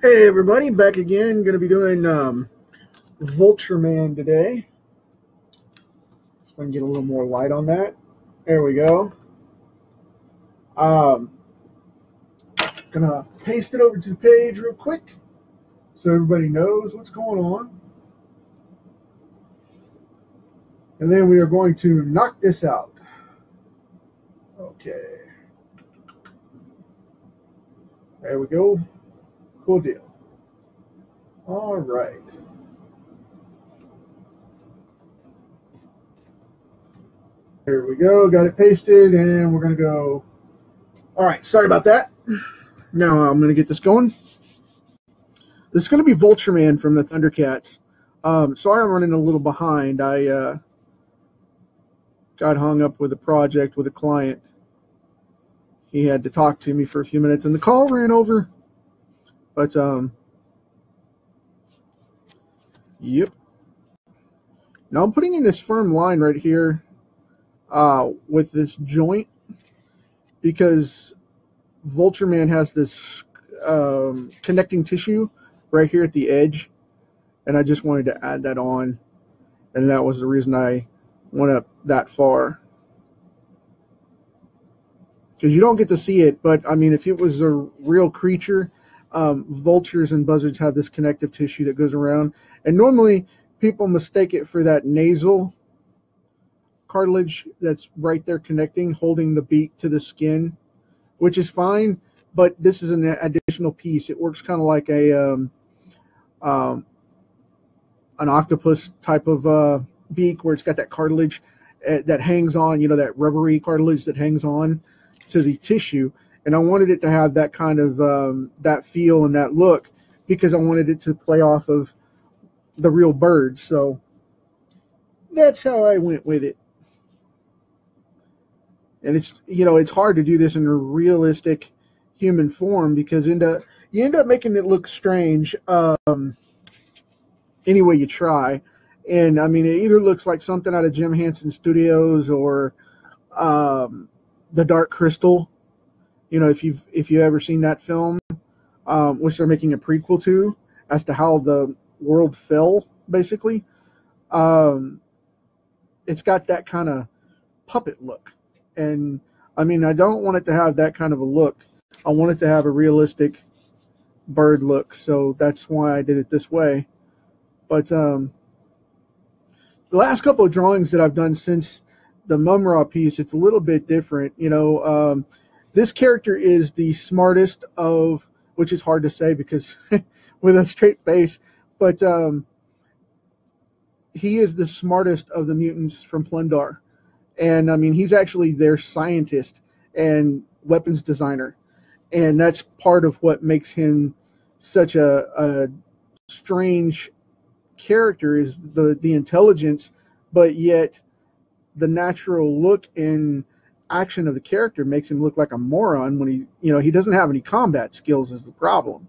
Hey everybody, back again. Going to be doing um, Vulture Man today. Just want to get a little more light on that. There we go. Um, gonna paste it over to the page real quick so everybody knows what's going on. And then we are going to knock this out. Okay. There we go. Cool deal. All right. Here we go. Got it pasted, and we're going to go. All right. Sorry about that. Now I'm going to get this going. This is going to be Vulture Man from the Thundercats. Um, sorry I'm running a little behind. I uh, got hung up with a project with a client. He had to talk to me for a few minutes, and the call ran over. But um, yep. Now I'm putting in this firm line right here uh, with this joint because Vulture Man has this um, connecting tissue right here at the edge, and I just wanted to add that on, and that was the reason I went up that far. Because you don't get to see it, but I mean, if it was a real creature, um, vultures and buzzards have this connective tissue that goes around, and normally people mistake it for that nasal cartilage that's right there connecting, holding the beak to the skin, which is fine. But this is an additional piece. It works kind of like a um, um, an octopus type of uh, beak, where it's got that cartilage uh, that hangs on, you know, that rubbery cartilage that hangs on to the tissue. And I wanted it to have that kind of um, that feel and that look because I wanted it to play off of the real bird. So that's how I went with it. And it's you know it's hard to do this in a realistic human form because end up you end up making it look strange um, any way you try. And I mean, it either looks like something out of Jim Henson Studios or um, The Dark Crystal. You know, if you've if you ever seen that film, um, which they're making a prequel to, as to how the world fell, basically. Um, it's got that kind of puppet look, and I mean, I don't want it to have that kind of a look. I want it to have a realistic bird look, so that's why I did it this way. But um, the last couple of drawings that I've done since the Mumm-Ra piece, it's a little bit different. You know, um, this character is the smartest of, which is hard to say because with a straight face, but um, he is the smartest of the mutants from Plun-Darr. And I mean, he's actually their scientist and weapons designer. And that's part of what makes him such a, a strange character is the, the intelligence, but yet the natural look and action of the character makes him look like a moron when he, you know, he doesn't have any combat skills is the problem.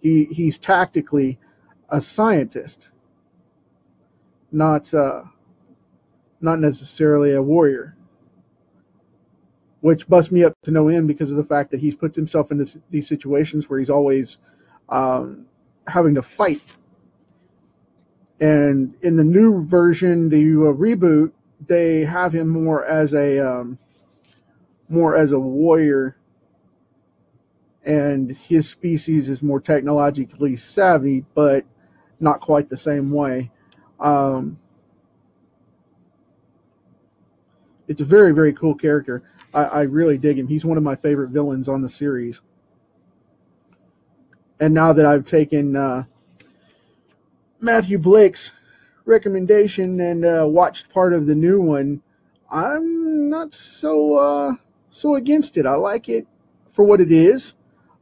He, he's tactically a scientist, not uh, not necessarily a warrior. Which busts me up to no end because of the fact that he's puts himself in this, these situations where he's always um, having to fight. And in the new version, the uh, reboot, they have him more as a um, more as a warrior and his species is more technologically savvy, but not quite the same way. Um, it's a very, very cool character. I, I, really dig him. He's one of my favorite villains on the series. And now that I've taken uh, Matthew Blake's recommendation and uh, watched part of the new one, I'm not so uh, so against it. I like it for what it is.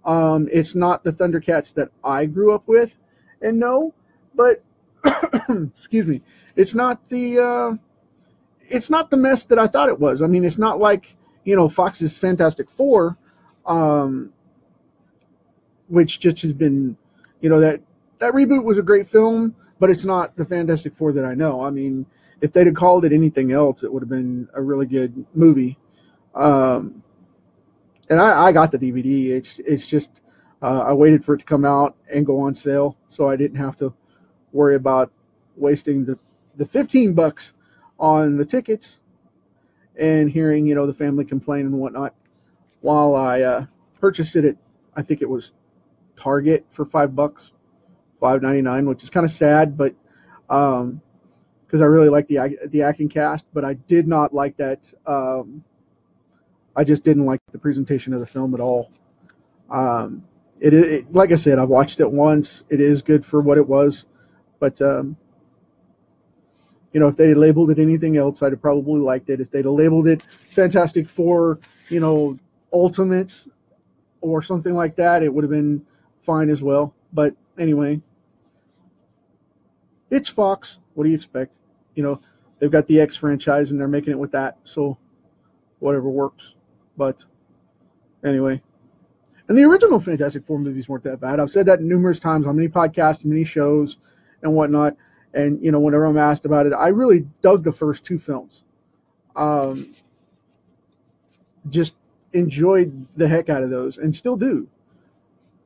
Um, it's not the Thundercats that I grew up with, and no, but excuse me, it's not the uh, it's not the mess that I thought it was. I mean, it's not like you know Fox's Fantastic Four, um, which just has been, you know that that reboot was a great film, but it's not the Fantastic Four that I know. I mean, if they'd have called it anything else, it would have been a really good movie. Um, and I, I got the DVD. It's it's just Uh, I waited for it to come out and go on sale, so I didn't have to worry about wasting the, the 15 bucks on the tickets and hearing, you know, the family complain and whatnot while I uh, purchased it at, I think it was Target for five bucks, five ninety nine, which is kind of sad, but um, because I really like the the acting cast, but I did not like that. Um, I just didn't like the presentation of the film at all. Um, it, it, like I said, I've watched it once. It is good for what it was, but um, you know, if they labeled it anything else, I'd have probably liked it. If they'd labeled it Fantastic Four, you know, Ultimates or something like that, it would have been fine as well. But anyway, it's Fox. What do you expect? You know, they've got the X franchise and they're making it with that, so whatever works. But anyway, and the original Fantastic Four movies weren't that bad. I've said that numerous times on many podcasts, many shows, and whatnot. And you know, whenever I'm asked about it, I really dug the first two films. Um, just enjoyed the heck out of those, and still do.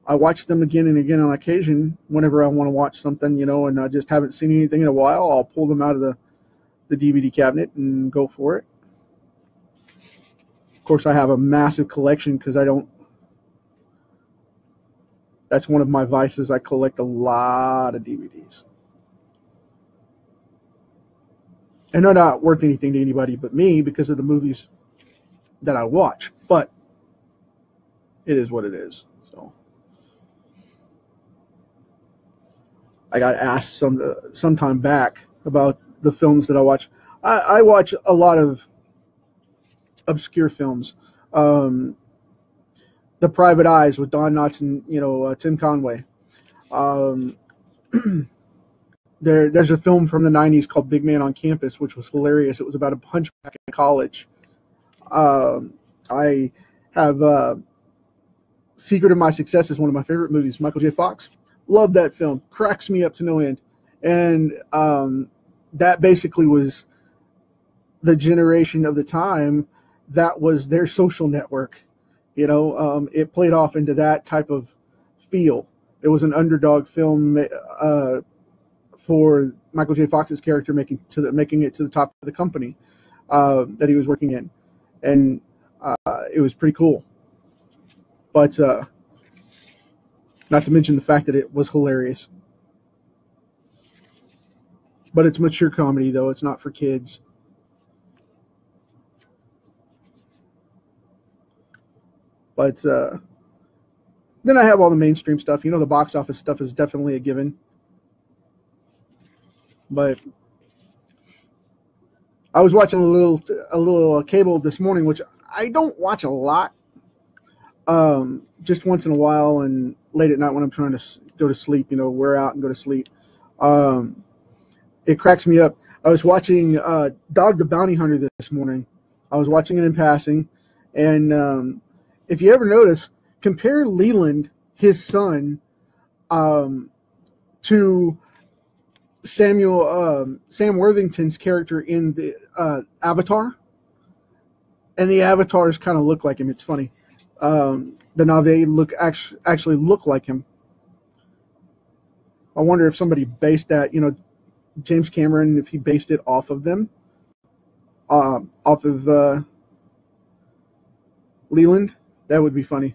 I watch them again and again on occasion whenever I want to watch something, you know, and I just haven't seen anything in a while. I'll pull them out of the, the DVD cabinet and go for it. Course, I have a massive collection because I don't. That's one of my vices. I collect a lot of DVDs. And they're not worth anything to anybody but me because of the movies that I watch. But it is what it is. So I got asked some uh, some time back about the films that I watch. I, I watch a lot of obscure films. Um, the Private Eyes with Don Knotts and you know uh, Tim Conway. Um, there, there's a film from the '90s called Big Man on Campus, which was hilarious. It was about a hunchback in college. Um, I have uh, Secret of My Success is one of my favorite movies. Michael J. Fox. Love that film. Cracks me up to no end. And um, that basically was the generation of the time that was their social network. You know, um, it played off into that type of feel. It was an underdog film uh, for Michael J. Fox's character making to the, making it to the top of the company uh, that he was working in, and uh, it was pretty cool. But uh, not to mention the fact that it was hilarious. But it's mature comedy, though. It's not for kids. But uh, then I have all the mainstream stuff. You know, the box office stuff is definitely a given. But I was watching a little a little cable this morning, which I don't watch a lot. Um, just once in a while, and late at night when I'm trying to go to sleep, you know, wear out and go to sleep. Um, it cracks me up. I was watching uh, Dog the Bounty Hunter this morning. I was watching it in passing, and um, if you ever notice, compare Leland, his son, um, to Samuel um, Sam Worthington's character in the uh, Avatar, and the avatars kind of look like him. It's funny. Um, the Na'vi look actually actually look like him. I wonder if somebody based that, you know, James Cameron, if he based it off of them, uh, off of uh, Leland, that would be funny.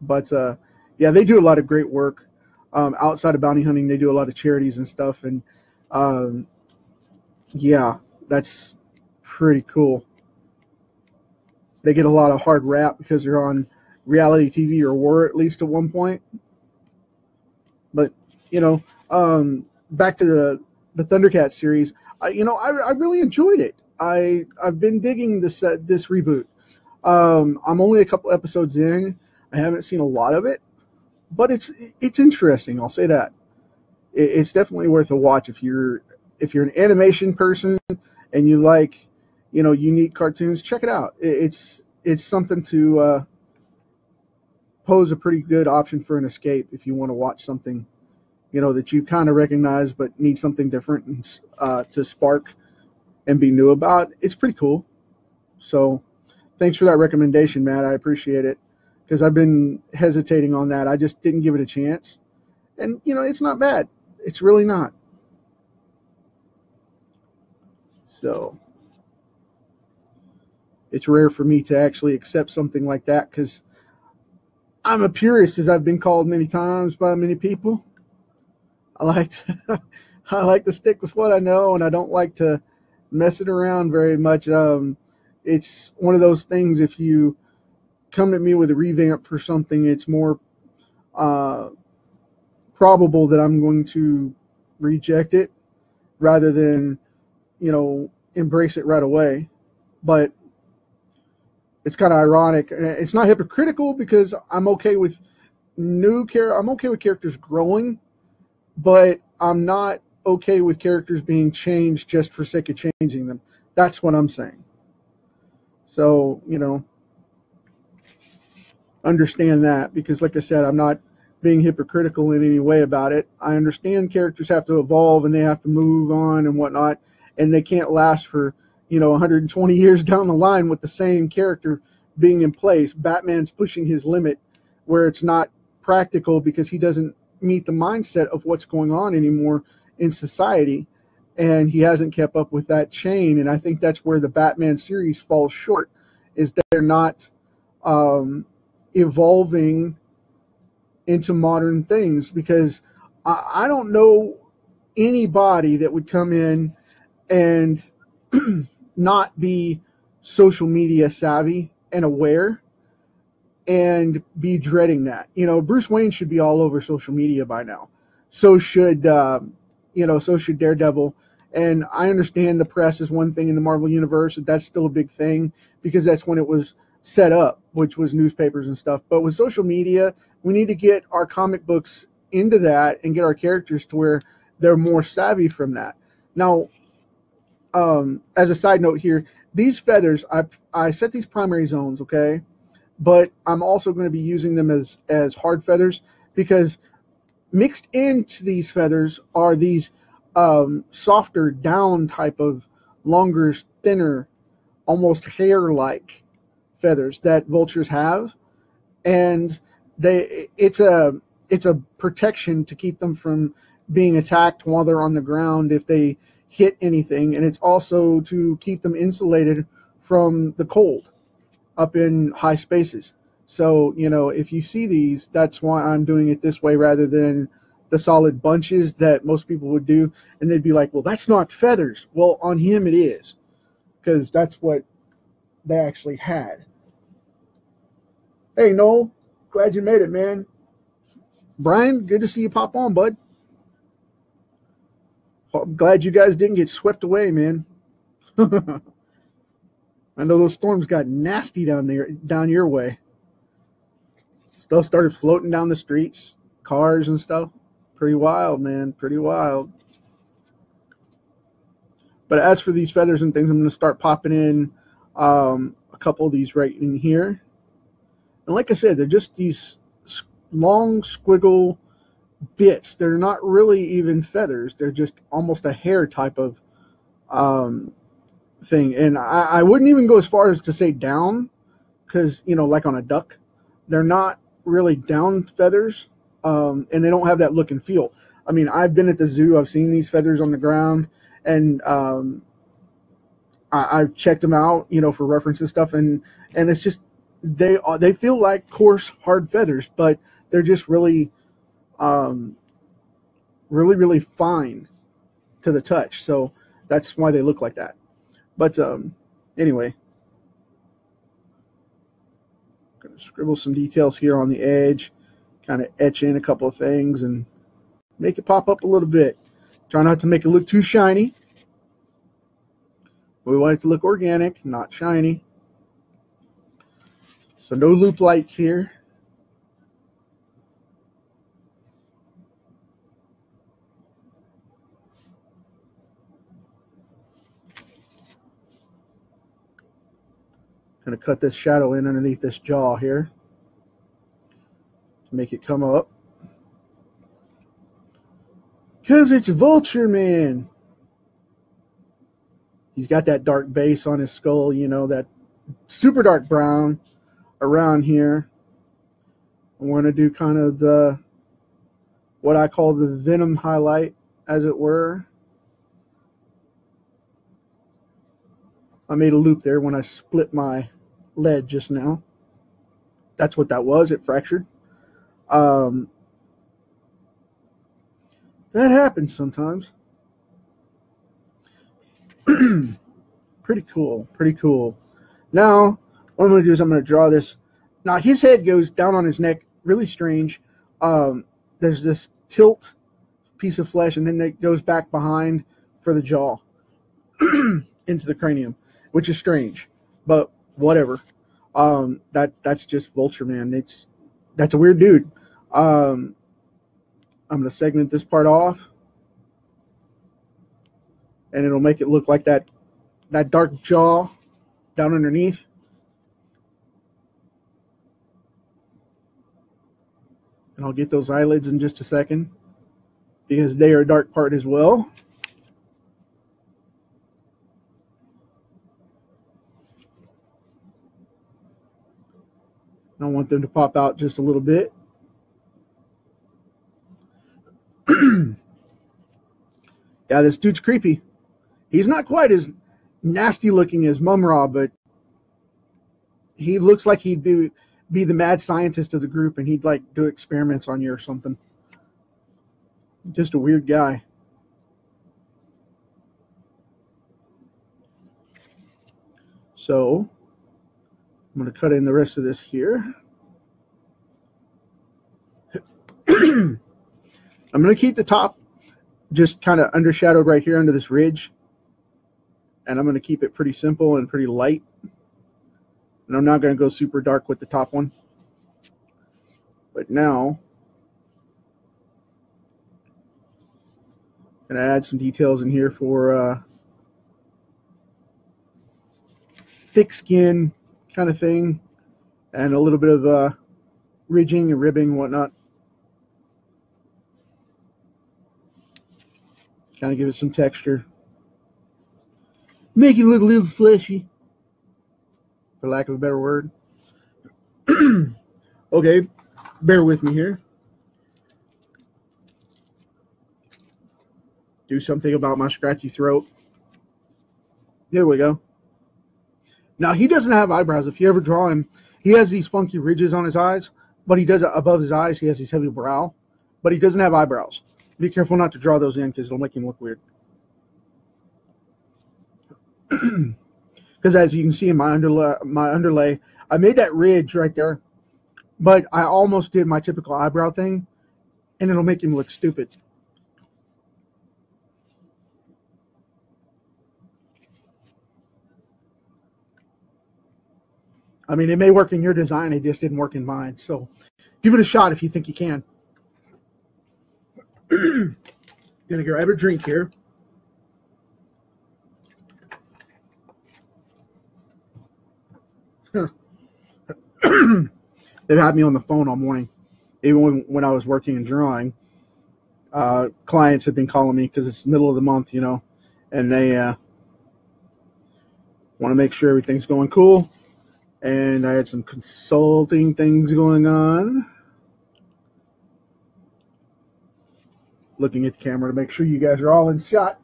But uh, yeah, they do a lot of great work um, outside of bounty hunting. They do a lot of charities and stuff, and um, yeah, that's pretty cool they get a lot of hard rap because they're on reality TV or were at least at one point. But you know, um, back to the the Thundercat series, I, you know, I, I really enjoyed it. I I've been digging this uh, this reboot. Um, I'm only a couple episodes in. I haven't seen a lot of it, but it's it's interesting. I'll say that. It, it's definitely worth a watch if you're if you're an animation person and you like you know unique cartoons, check it out. It's it's something to uh, pose a pretty good option for an escape if you want to watch something you know that you kind of recognize but need something different and, uh, to spark and be new about. It's pretty cool. So thanks for that recommendation, Matt. I appreciate it. because I've been hesitating on that. I just didn't give it a chance. And, you know, it's not bad. It's really not. So it's rare for me to actually accept something like that because I'm a purist, as I've been called many times by many people. I like to, I like to stick with what I know, and I don't like to mess it around very much. Um, it's one of those things. If you come at me with a revamp for something, it's more uh, probable that I'm going to reject it rather than, you know, embrace it right away. But it's kind of ironic. It's not hypocritical because I'm okay with new care. I'm okay with characters growing, but I'm not okay with characters being changed just for sake of changing them. That's what I'm saying. So, you know, understand that because, like I said, I'm not being hypocritical in any way about it. I understand characters have to evolve and they have to move on and whatnot, and they can't last for, you know, 120 years down the line with the same character being in place. Batman's pushing his limit where it's not practical because he doesn't meet the mindset of what's going on anymore in society and he hasn't kept up with that chain and i think that's where the batman series falls short is that they're not um, evolving into modern things because I, I don't know anybody that would come in and not be social media savvy and aware and be dreading that. You know, Bruce Wayne should be all over social media by now. So should um, you know, so should Daredevil. And I understand the press is one thing in the Marvel universe, that's still a big thing because that's when it was set up, which was newspapers and stuff. But with social media, we need to get our comic books into that and get our characters to where they're more savvy from that. Now, um, as a side note here, these feathers, I I set these primary zones, okay, but I'm also going to be using them as as hard feathers because mixed into these feathers are these um, softer down type of longer, thinner, almost hair-like feathers that vultures have, and they it's a it's a protection to keep them from being attacked while they're on the ground if they hit anything, and it's also to keep them insulated from the cold up in high spaces. So, you know, if you see these, that's why I'm doing it this way rather than the solid bunches that most people would do. And they'd be like, well, that's not feathers. Well, on him it is because that's what they actually had. Hey, Noel, glad you made it, man. Brian, good to see you pop on, bud. I'm glad you guys didn't get swept away, man. I know those storms got nasty down there, down your way. Stuff started floating down the streets, cars and stuff. Pretty wild, man. Pretty wild. But as for these feathers and things, I'm going to start popping in um, a couple of these right in here. And like I said, they're just these long squiggle bits. They're not really even feathers. They're just almost a hair type of um, thing. And I, I wouldn't even go as far as to say down, because, you know, like on a duck, they're not really down feathers, um, and they don't have that look and feel. I mean, I've been at the zoo, I've seen these feathers on the ground, and um, I, have checked them out, you know, for reference and stuff, and and it's just they they feel like coarse, hard feathers, but they're just really, um, really, really fine to the touch. So that's why they look like that. But um, anyway, going to scribble some details here on the edge, kind of etch in a couple of things and make it pop up a little bit. Try not to make it look too shiny. We want it to look organic, not shiny. So no loop lights here. Going to cut this shadow in underneath this jaw here to make it come up. Because it's Vulture Man. He's got that dark base on his skull, you know, that super dark brown around here. We're going to do kind of the what I call the venom highlight, as it were. I made a loop there when I split my lead just now. That's what that was. It fractured. Um, that happens sometimes. pretty cool. Pretty cool. Now, what I'm going to do is I'm going to draw this. Now, his head goes down on his neck. Really strange. Um, there's this tilt piece of flesh, and then it goes back behind for the jaw into the cranium, which is strange, but whatever. Um, that that's just Vulture Man. It's that's a weird dude. Um, I'm gonna segment this part off, and it'll make it look like that that dark jaw down underneath. And I'll get those eyelids in just a second because they are a dark part as well. I want them to pop out just a little bit. yeah, this dude's creepy. He's not quite as nasty looking as Mumm-Ra, but he looks like he'd be be the mad scientist of the group and he'd like do experiments on you or something. Just a weird guy. So I'm going to cut in the rest of this here. I'm going to keep the top just kind of undershadowed right here under this ridge. And I'm going to keep it pretty simple and pretty light. And I'm not going to go super dark with the top one. But now, going to add some details in here for uh, thick skin kind of thing, and a little bit of uh, ridging and ribbing and whatnot. Kind of give it some texture. Make it look a little fleshy, for lack of a better word. okay, bear with me here. Do something about my scratchy throat. There we go. Now he doesn't have eyebrows. If you ever draw him, he has these funky ridges on his eyes, but he does above his eyes. He has these heavy brow, but he doesn't have eyebrows. Be careful not to draw those in because it'll make him look weird. Because as you can see in my underlay, my underlay, I made that ridge right there, but I almost did my typical eyebrow thing, and it'll make him look stupid. I mean, it may work in your design, it just didn't work in mine. So give it a shot if you think you can. Gonna grab a drink here. They've had me on the phone all morning, even when, I was working and drawing. Uh, clients have been calling me because it's middle of the month, you know, and they uh, want to make sure everything's going cool and I had some consulting things going on. Looking at the camera to make sure you guys are all in shot.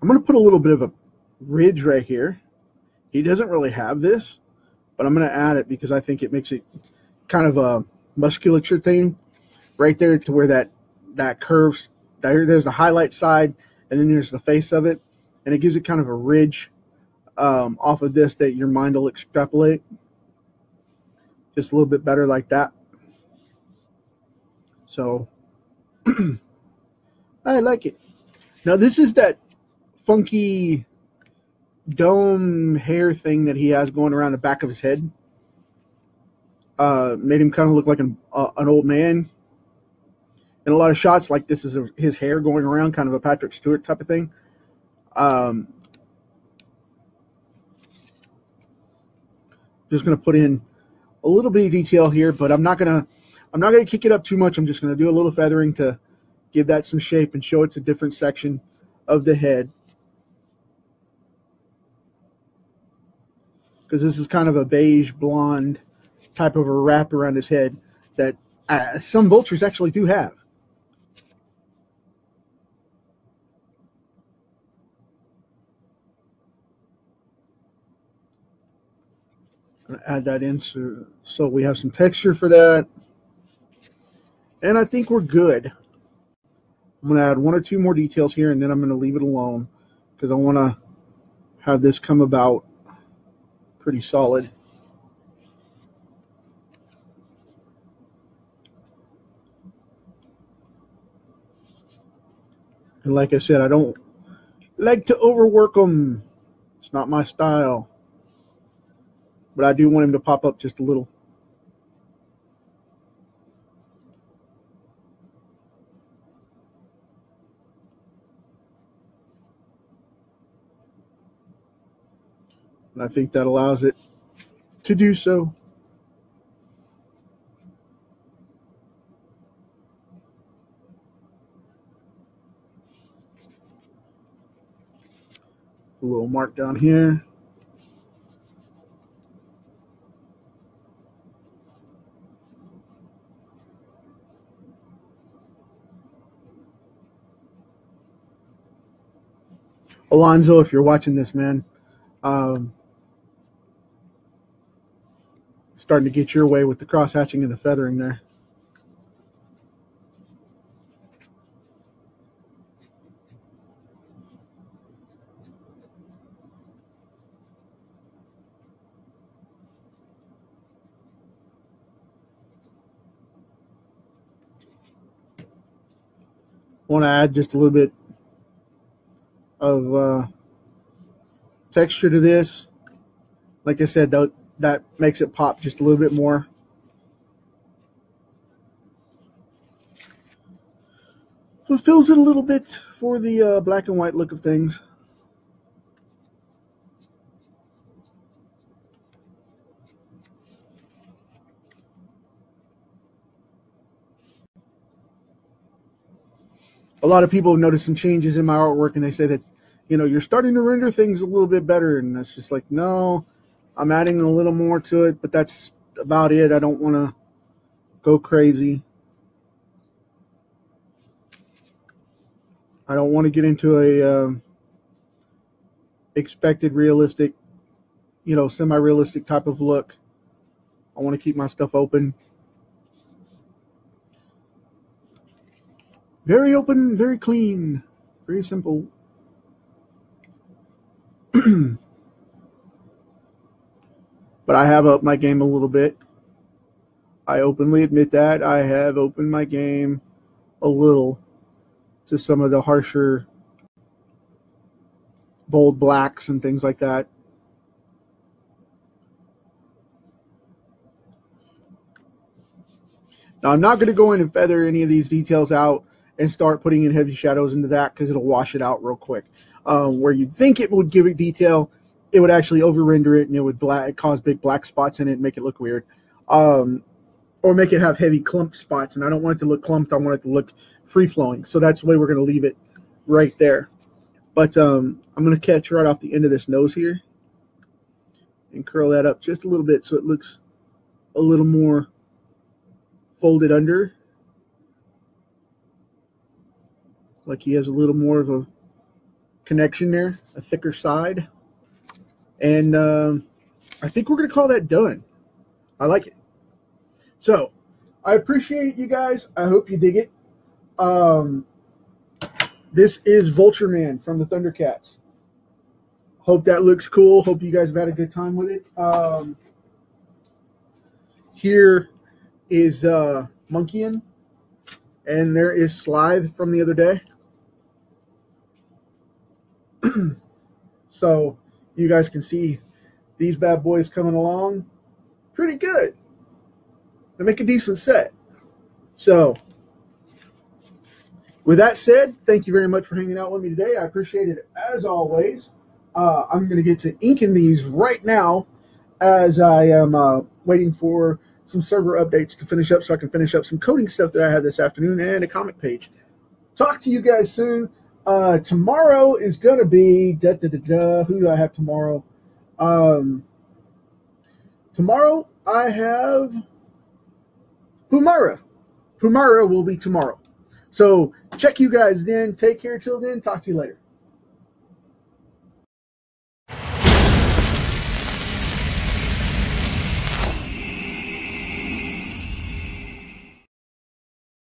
I'm going to put a little bit of a ridge right here. He doesn't really have this, but I'm going to add it because I think it makes it kind of a musculature thing right there to where that that curves there, there's the highlight side and then there's the face of it, and it gives it kind of a ridge um, off of this that your mind will extrapolate just a little bit better like that. So I like it. Now this is that funky dome hair thing that he has going around the back of his head. Uh, made him kind of look like an, uh, an old man in a lot of shots like this is a, his hair going around, kind of a Patrick Stewart type of thing. Um, just going to put in a little bit of detail here, but I'm not going to I'm not to kick it up too much. I'm just going to do a little feathering to give that some shape and show it's a different section of the head. because this is kind of a beige blonde type of a wrap around his head that uh, some vultures actually do have. Add that in so, so we have some texture for that. And I think we're good. I'm going to add one or two more details here and then I'm going to leave it alone because I want to have this come about pretty solid. And like I said, I don't like to overwork them. It's not my style. But I do want him to pop up just a little. And I think that allows it to do so. A little mark down here. Alonzo, if you're watching this, man, um, starting to get your way with the cross hatching and the feathering there. want to add just a little bit of uh, texture to this. Like I said, that, that makes it pop just a little bit more. Fulfills it a little bit for the uh, black and white look of things. a lot of people have noticed some changes in my artwork and they say that you know, you're starting to render things a little bit better. And it's just like, no, I'm adding a little more to it, but that's about it. I don't want to go crazy. I don't want to get into a um, expected realistic, you know, semi-realistic type of look. I want to keep my stuff open. Very open, very clean, very simple. But I have upped my game a little bit. I openly admit that I have opened my game a little to some of the harsher bold blacks and things like that. Now I'm not going to go in and feather any of these details out and start putting in heavy shadows into that because it'll wash it out real quick. Um, where you'd think it would give it detail, it would actually over render it and it would black, cause big black spots in it and make it look weird. Um, or make it have heavy clump spots. And I don't want it to look clumped. I want it to look free flowing. So that's the way we're going to leave it right there. But um, I'm going to catch right off the end of this nose here and curl that up just a little bit so it looks a little more folded under. Like he has a little more of a connection there, a thicker side. And um, I think we're going to call that done. I like it. So I appreciate you guys. I hope you dig it. Um, this is Vulture Man from the Thundercats. Hope that looks cool. Hope you guys have had a good time with it. Um, here is uh, Monkian, and there is Slithe from the other day. so you guys can see these bad boys coming along pretty good. They make a decent set. So with that said, thank you very much for hanging out with me today. I appreciate it as always. Uh, I'm going to get to inking these right now as I am uh, waiting for some server updates to finish up so I can finish up some coding stuff that I have this afternoon and a comic page. Talk to you guys soon. Uh, tomorrow is to be da, da, da, da, who do I have tomorrow? Um, tomorrow I have Humara. Humara will be tomorrow. So check you guys then. Take care till then. Talk to you later.